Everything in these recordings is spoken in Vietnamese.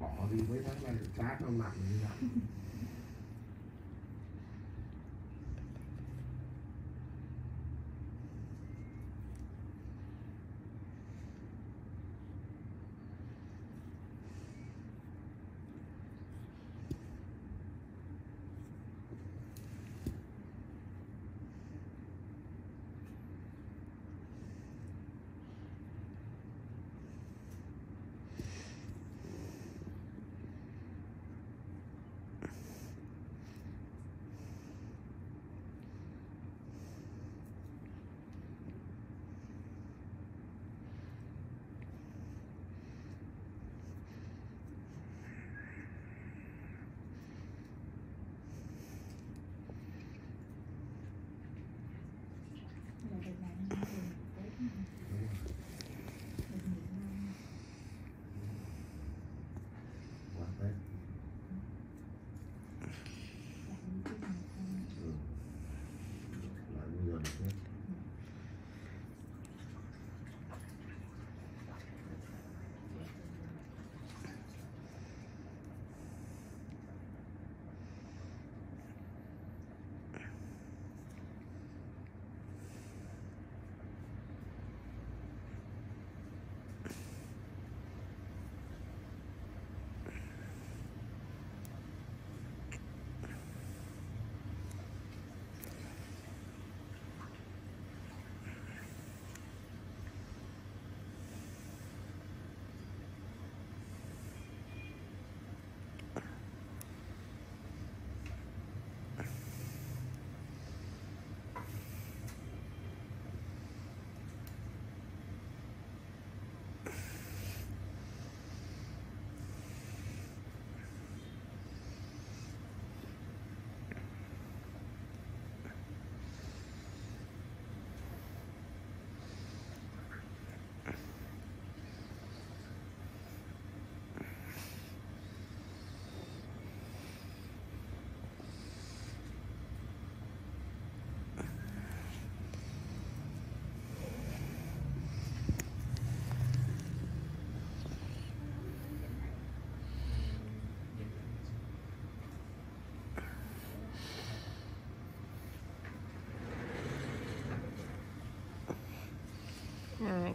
bỏ đi mấy tháng này chát nó nặng như vậy.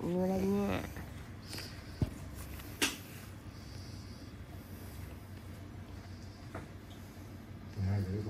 mạnh vô đây nha. Hai đứa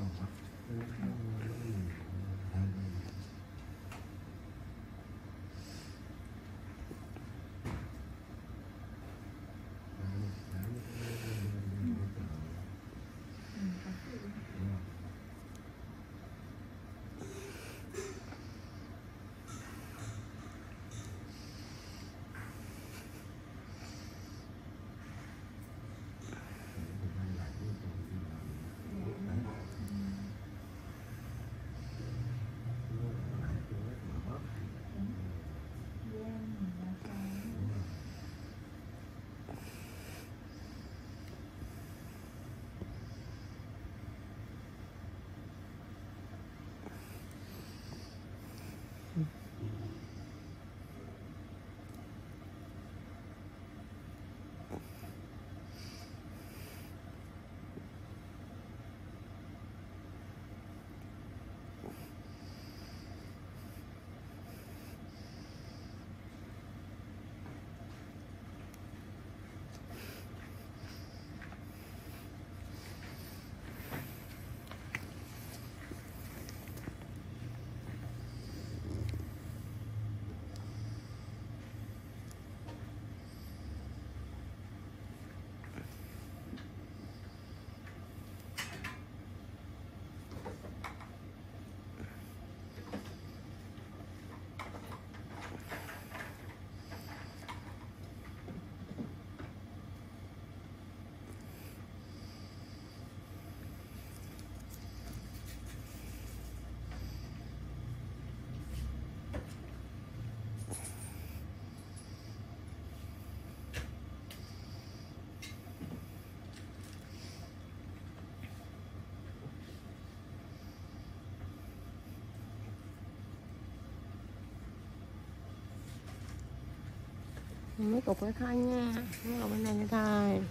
mấy cục nữa thôi nha. Mấy cục bên này nữa thôi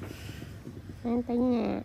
đến tính nha.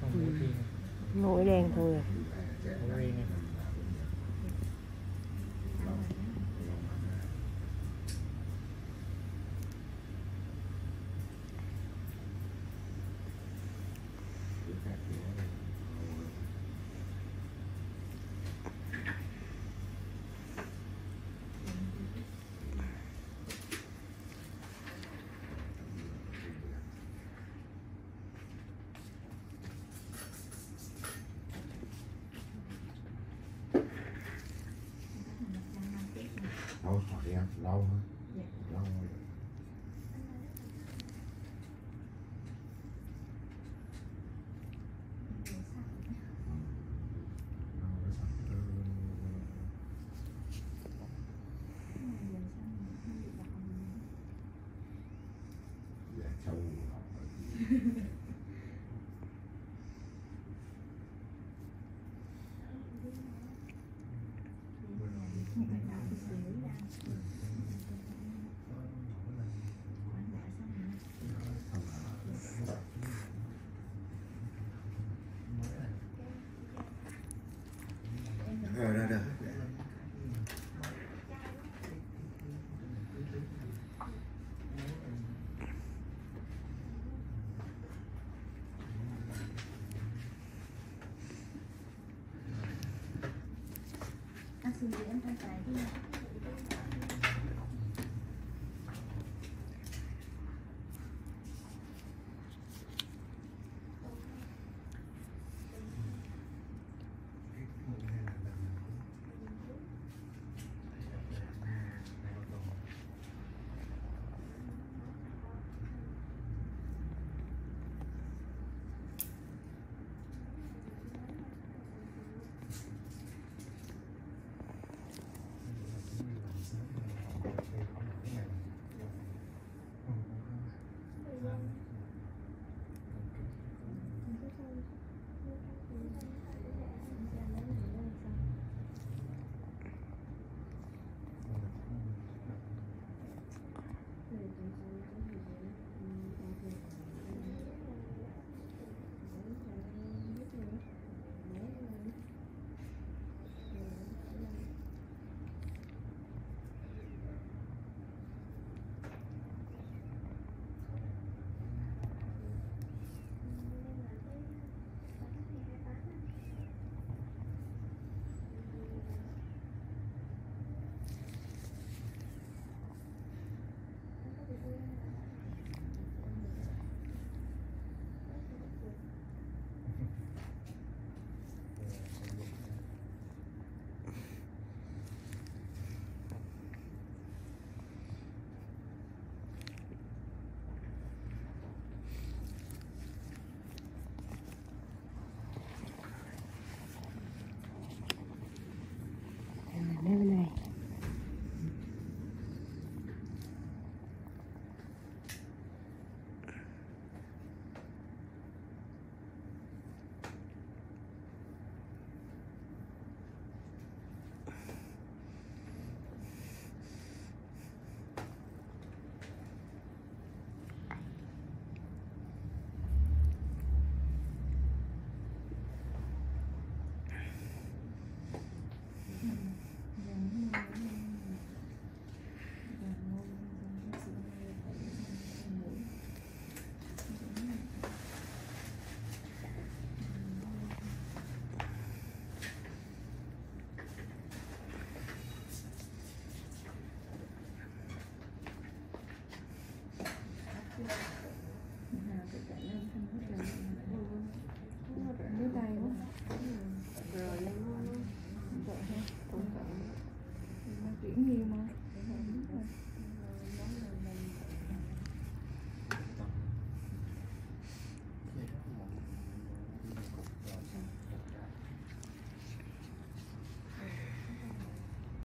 Không có riêng mũi đen thôi à. không riêng nha. Lâu khỏi em lâu hơn. Dạ. lâu hơn lâu mới Bị em phải.